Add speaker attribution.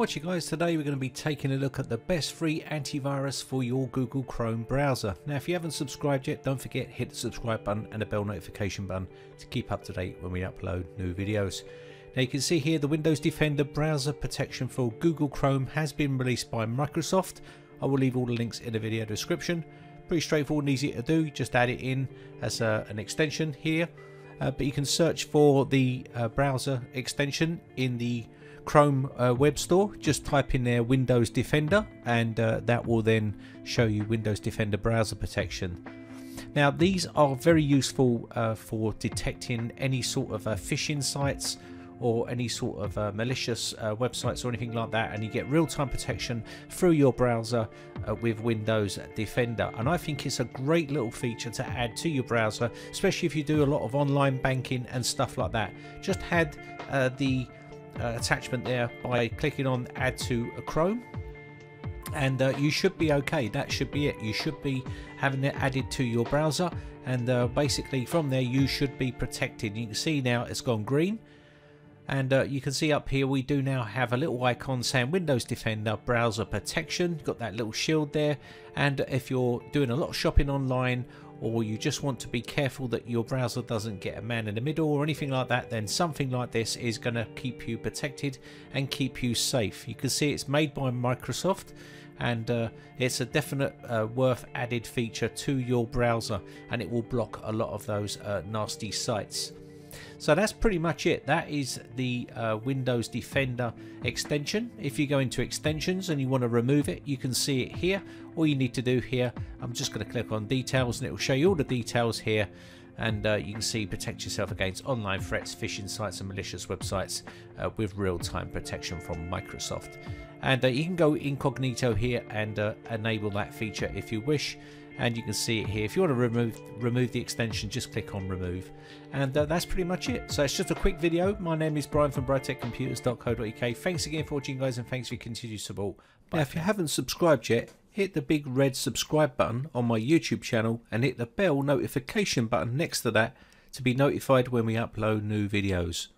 Speaker 1: Watch you guys, today we're going to be taking a look at the best free antivirus for your Google Chrome browser. Now if you haven't subscribed yet, don't forget hit the subscribe button and the bell notification button to keep up to date when we upload new videos. Now you can see here the Windows Defender browser protection for Google Chrome has been released by Microsoft. I will leave all the links in the video description. Pretty straightforward and easy to do, just add it in as a, an extension here. Uh, but you can search for the uh, browser extension in the Chrome uh, web store, just type in there Windows Defender and uh, that will then show you Windows Defender browser protection. Now these are very useful uh, for detecting any sort of uh, phishing sites or any sort of uh, malicious uh, websites or anything like that and you get real-time protection through your browser with Windows Defender. And I think it's a great little feature to add to your browser especially if you do a lot of online banking and stuff like that. Just had the attachment there by clicking on add to a Chrome. And uh, you should be okay. That should be it. You should be having it added to your browser. And uh, basically from there you should be protected. You can see now it's gone green. And uh, you can see up here we do now have a little icon saying Windows Defender browser protection. Got that little shield there. And if you're doing a lot of shopping online or you just want to be careful that your browser doesn't get a man in the middle or anything like that then something like this is going to keep you protected and keep you safe. You can see it's made by Microsoft and uh, it's a definite uh, worth added feature to your browser and it will block a lot of those uh, nasty sites so that's pretty much it. That is the uh, Windows Defender extension. If you go into extensions and you want to remove it, you can see it here. All you need to do here, I'm just going to click on details and it will show you all the details here and uh, you can see protect yourself against online threats, phishing sites and malicious websites uh, with real-time protection from Microsoft. And uh, you can go incognito here and uh, enable that feature if you wish and you can see it here. If you want to remove remove the extension just click on remove. And uh, that's pretty much it. So it's just a quick video. My name is Brian from briteccomputers.co.uk. thanks again for watching guys and thanks for your continued support. Bye now if you haven't subscribed yet hit the big red subscribe button on my YouTube channel and hit the bell notification button next to that to be notified when we upload new videos